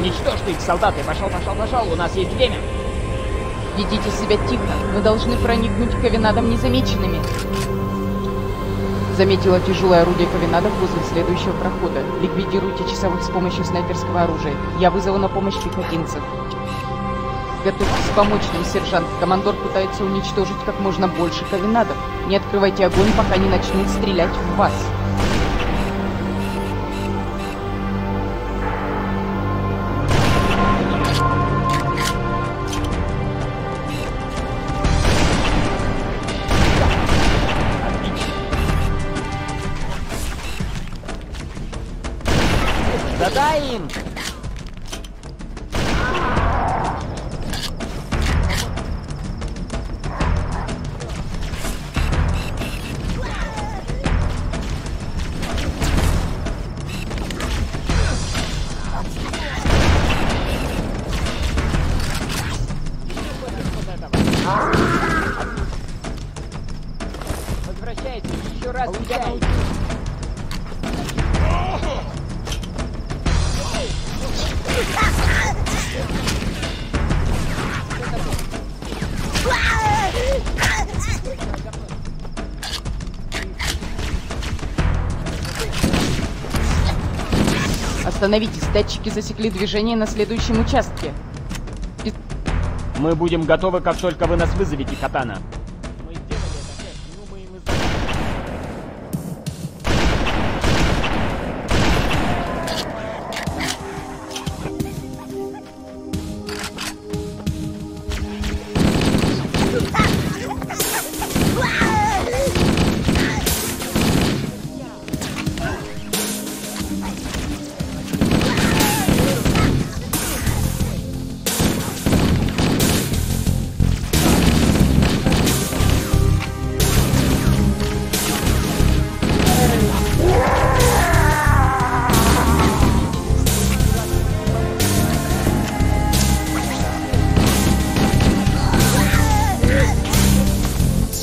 Уничтожьте их, солдаты! Пошел, пошел, пошел! У нас есть время! Ведите себя тихо. Мы должны проникнуть к Ковенадам незамеченными. Заметила тяжелое орудие Ковенадов возле следующего прохода. Ликвидируйте часовых с помощью снайперского оружия. Я вызову на помощь пехотинцев. Готовьтесь помочь нам, сержант. Командор пытается уничтожить как можно больше Ковенадов. Не открывайте огонь, пока не начнут стрелять в вас. Остановитесь, датчики засекли движение на следующем участке. Мы будем готовы, как только вы нас вызовете, Катана.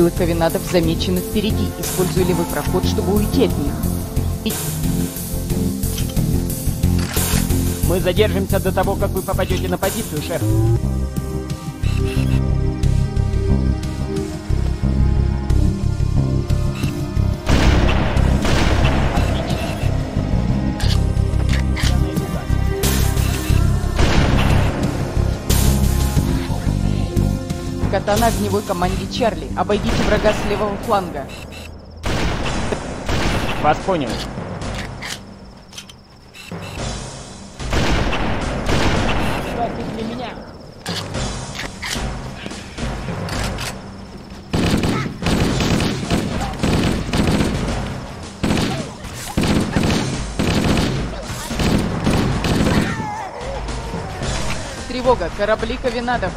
Силы Ковенадов замечены впереди. Используй левый проход, чтобы уйти от них. Мы задержимся до того, как вы попадете на позицию, шеф. Катана огневой команде Чарли. Обойдите врага с левого фланга. Вас понял. Оставьте для меня. Тревога, корабли Ковенадов.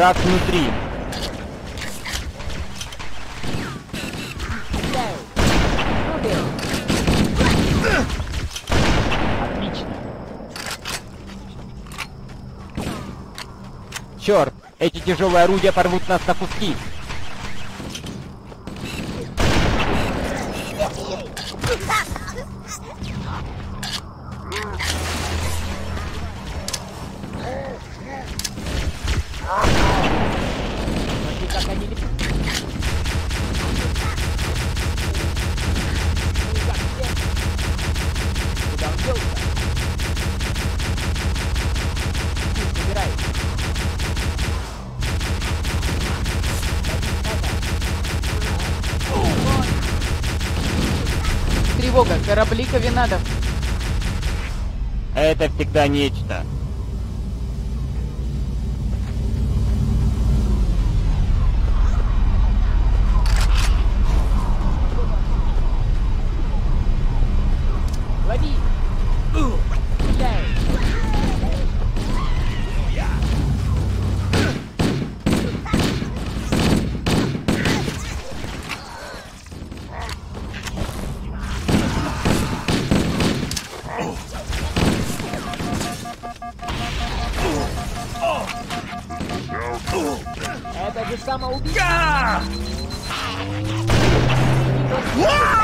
Враг внутри. Отлично. Черт, эти тяжелые орудия порвут нас на куски. Смотри, как они летят. Куда он делся? Иди, собирай. Тревога, корабли Ковенадов. Это всегда нечто. Yeah! Wow!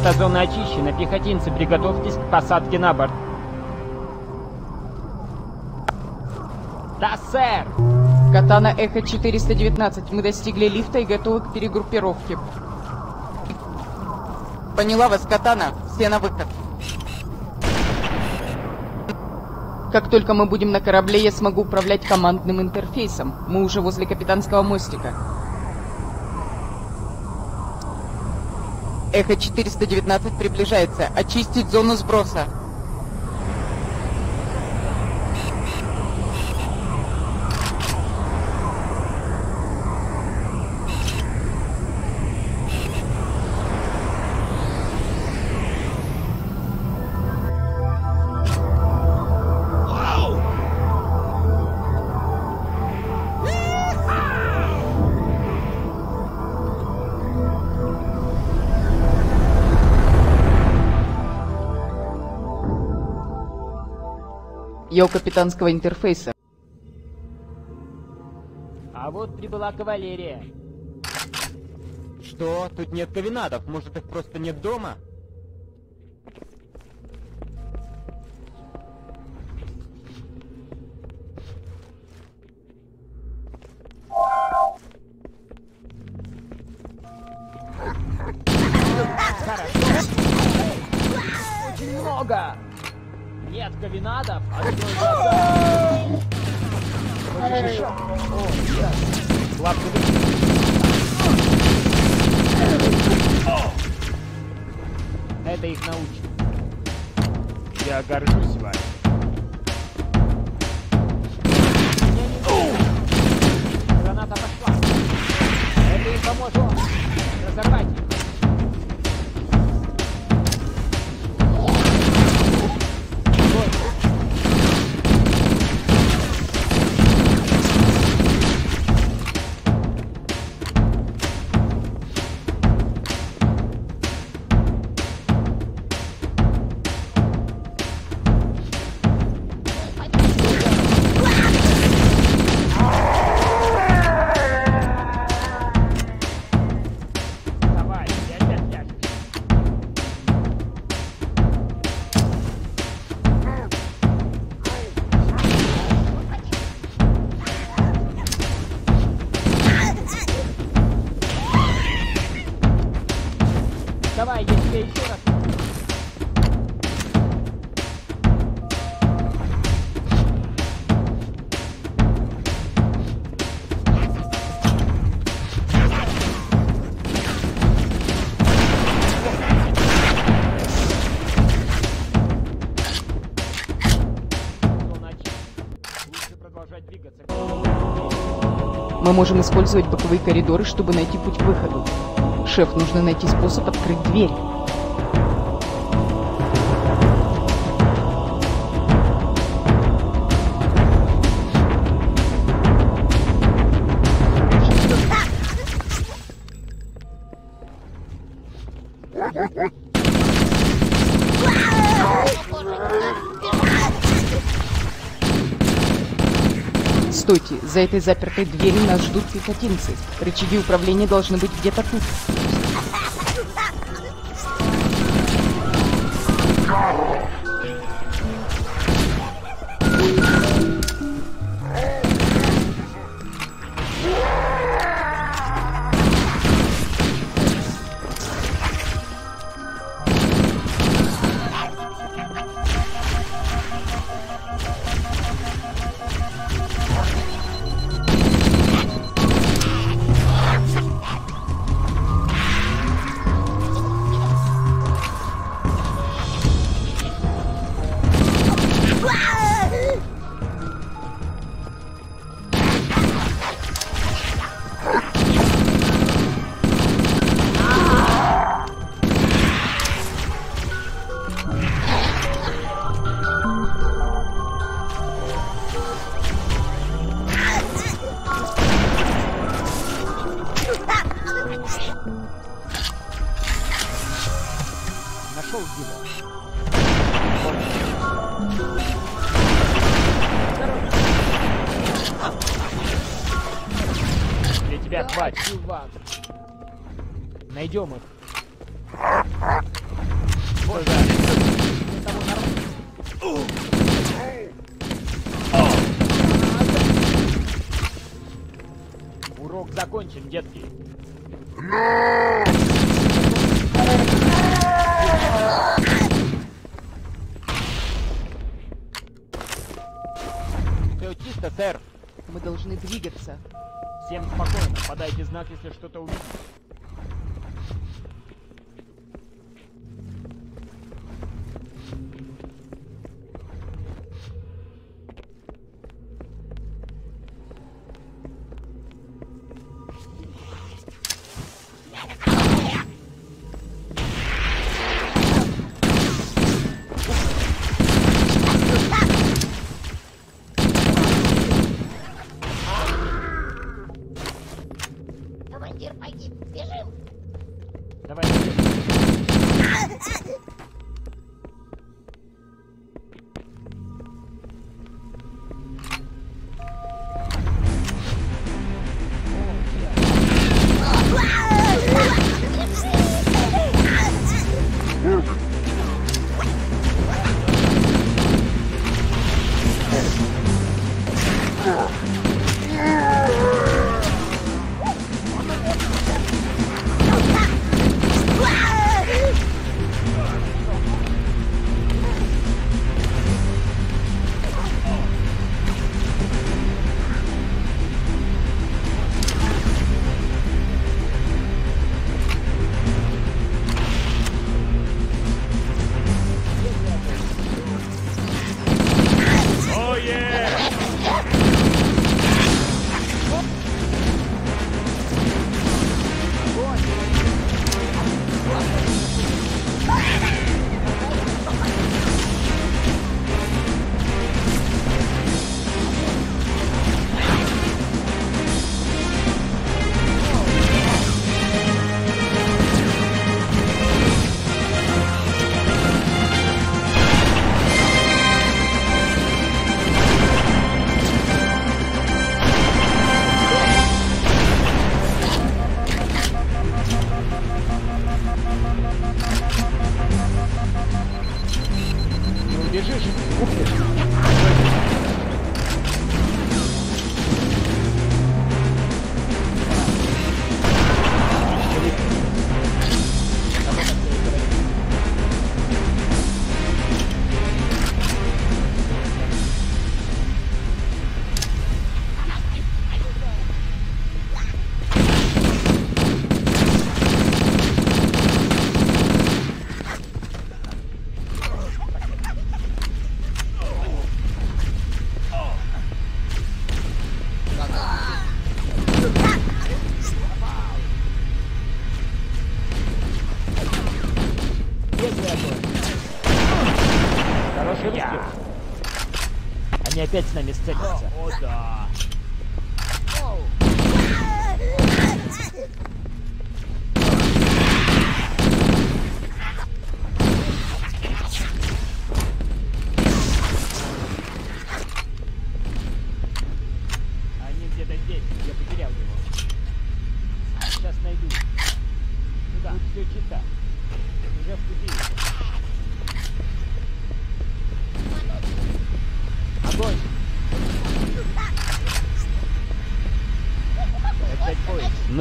Эта зона очищена. Пехотинцы, приготовьтесь к посадке на борт. Да, сэр! Катана Эхо 419. Мы достигли лифта и готовы к перегруппировке. Поняла вас, Катана. Все на выход. Как только мы будем на корабле, я смогу управлять командным интерфейсом. Мы уже возле капитанского мостика. Эхо 419 приближается. Очистить зону сброса. Я у капитанского интерфейса. А вот прибыла кавалерия. Что? Тут нет ковенадов? Может, их просто нет дома? Хочешь еще? О, yes. Лапку вы- Это их научит. Я горжусь вами. Граната пошла. Это им поможет. Разорвать Можем использовать боковые коридоры, чтобы найти путь к выходу. Шеф, нужно найти способ открыть дверь. Стойте, за этой запертой дверью нас ждут пехотинцы. Рычаги управления должны быть где-то тут. Детки. Все чисто, сэр. Мы должны двигаться. Всем спокойно, подайте знак, если что-то увидите.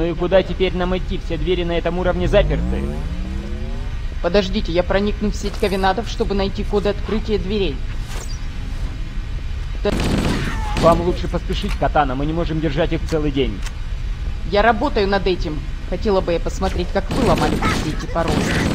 И куда теперь нам идти? Все двери на этом уровне заперты. Подождите, я проникну в сеть ковенадов, чтобы найти коды открытия дверей. Вам лучше поспешить, Катана, мы не можем держать их целый день. Я работаю над этим. Хотела бы я посмотреть, как вы ломали все эти породы.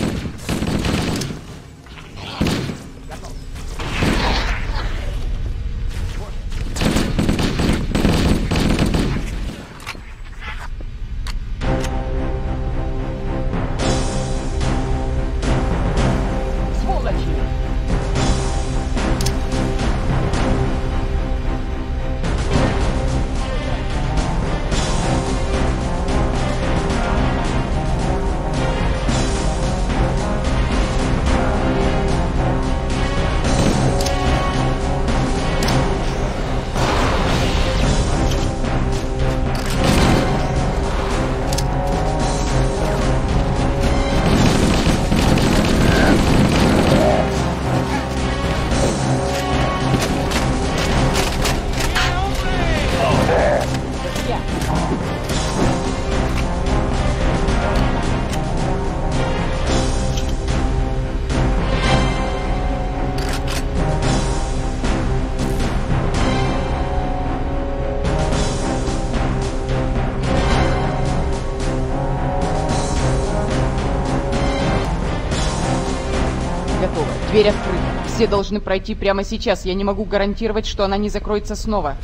Все должны пройти прямо сейчас. Я не могу гарантировать, что она не закроется снова.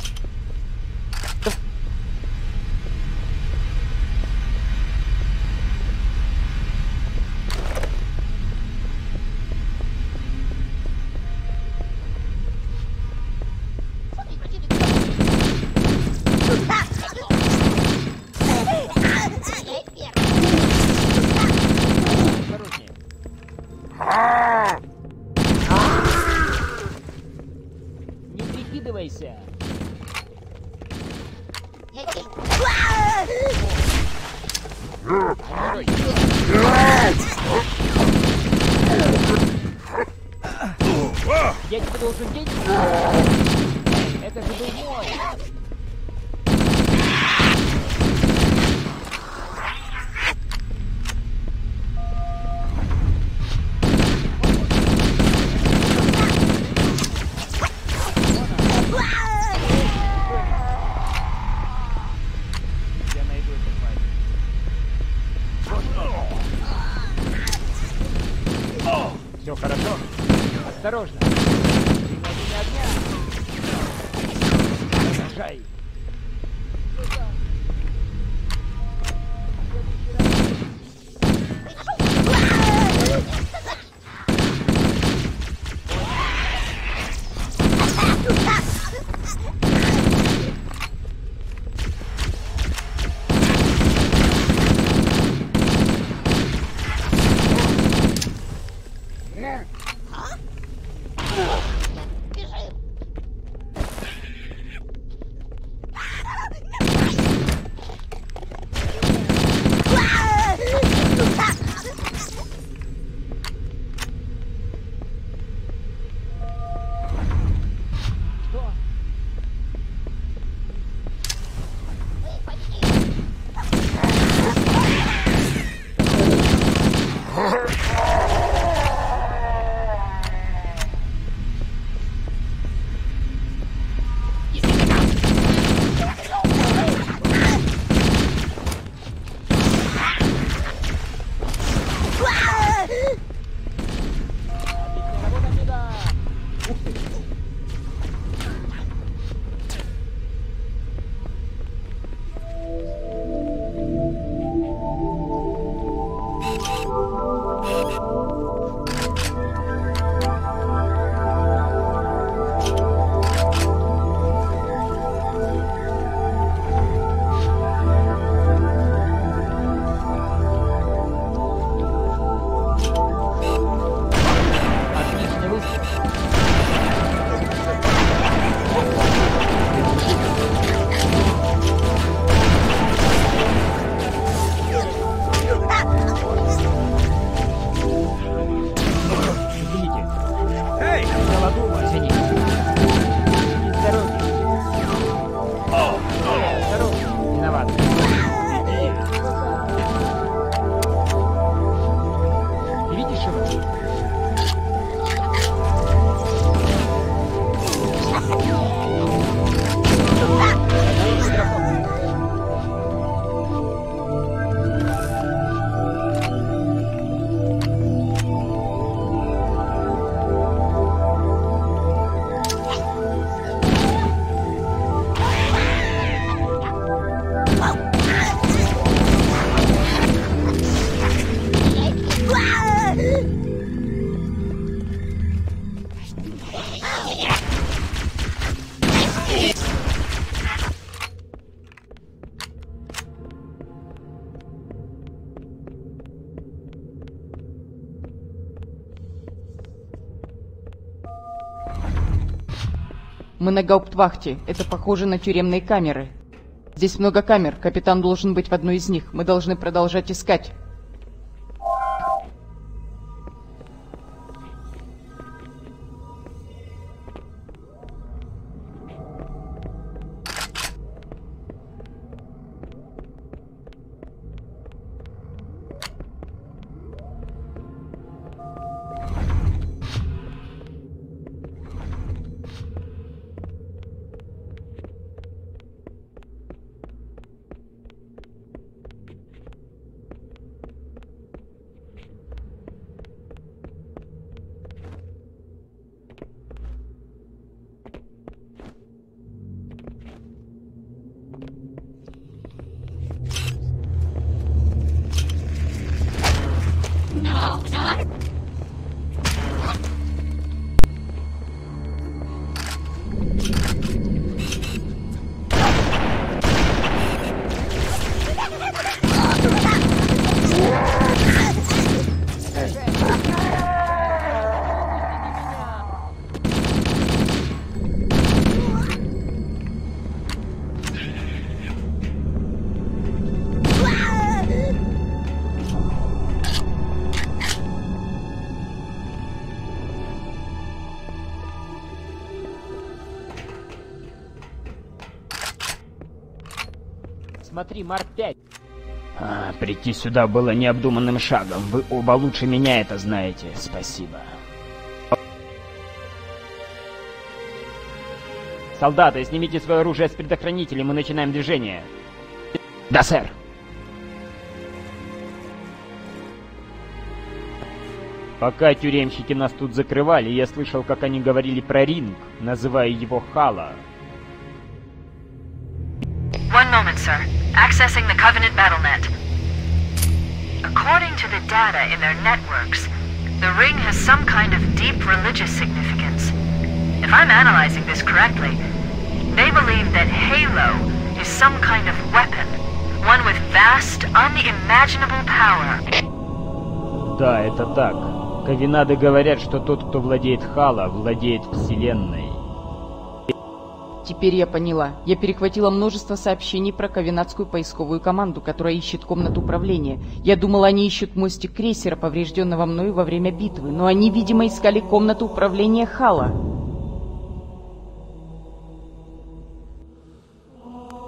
На гауптвахте. Это похоже на тюремные камеры. Здесь много камер. Капитан должен быть в одной из них. Мы должны продолжать искать. Смотри, Марк 5. А, прийти сюда было необдуманным шагом. Вы оба лучше меня это знаете. Спасибо. Солдаты, снимите свое оружие с предохранителей, мы начинаем движение. Да, сэр. Пока тюремщики нас тут закрывали, я слышал, как они говорили про ринг, называя его Хала. One moment, sir. Accessing the Covenant BattleNet. According to the data in their networks, the ring has some kind of deep religious significance. If I'm analyzing this correctly, they believe that Halo is some kind of weapon, one with vast, unimaginable power. Да, это так. Ковенады говорят, что тот, кто владеет Хала, владеет Вселенной. Теперь я поняла. Я перехватила множество сообщений про ковенадскую поисковую команду, которая ищет комнату управления. Я думала, они ищут мостик крейсера, поврежденного мною во время битвы, но они, видимо, искали комнату управления Хала.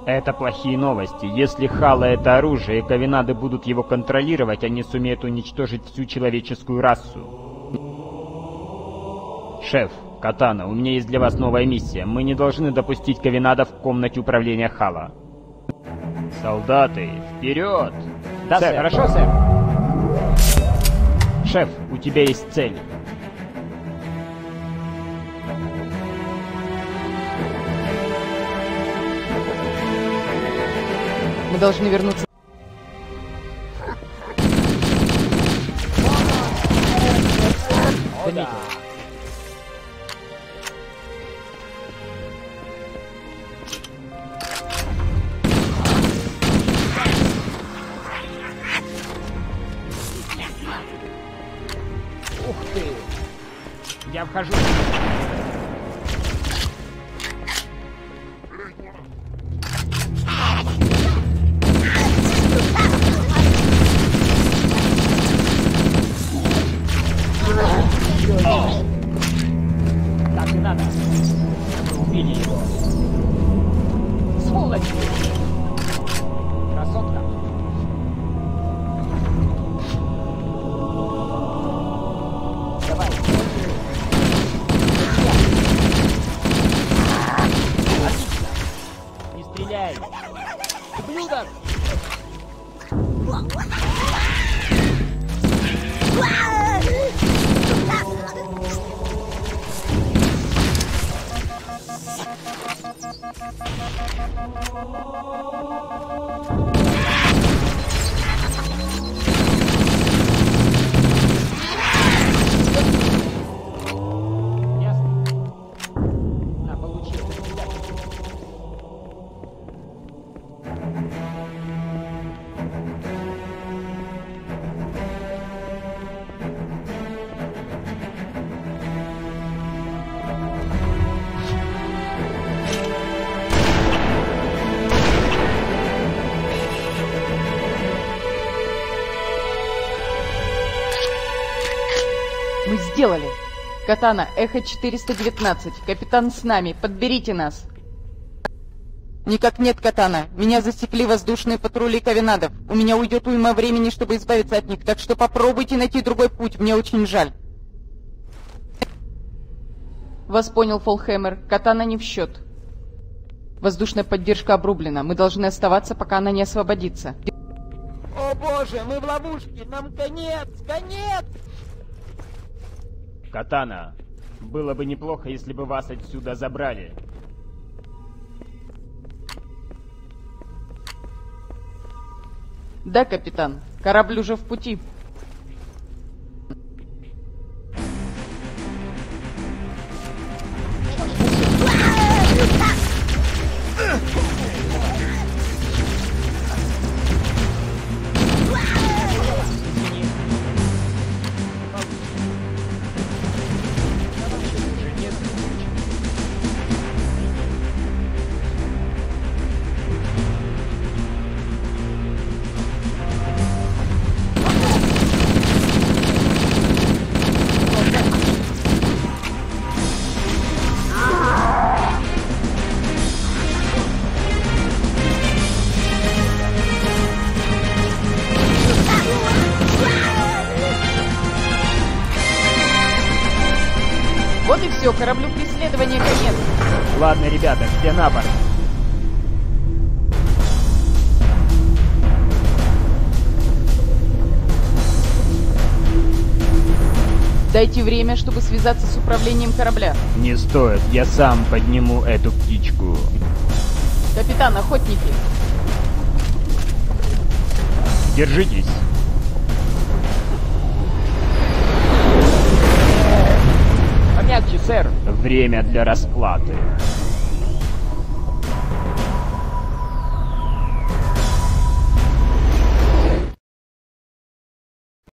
Это плохие новости. Если Хала это оружие, и Ковенады будут его контролировать, они сумеют уничтожить всю человеческую расу. Шеф, Катана, у меня есть для вас новая миссия. Мы не должны допустить Ковенадов в комнате управления Хала. Солдаты, вперед! Да, сэр, сэр. хорошо, сэр? Шеф, у тебя есть цель. Мы должны вернуться. Сделали. Катана, Эхо 419. Капитан с нами. Подберите нас. Никак нет, Катана. Меня засекли воздушные патрули Ковенадов. У меня уйдет уйма времени, чтобы избавиться от них, так что попробуйте найти другой путь. Мне очень жаль. Вас понял, Фолхэмер. Катана не в счет. Воздушная поддержка обрублена. Мы должны оставаться, пока она не освободится. О боже, мы в ловушке! Нам конец! Конец! Катана, было бы неплохо, если бы вас отсюда забрали. Да, капитан. Корабль уже в пути. Все, кораблю преследования конец. Ладно, ребята, все на борт. Дайте время, чтобы связаться с управлением корабля. Не стоит, я сам подниму эту птичку. Капитан, охотники. Держитесь. Сэр. Время для расплаты.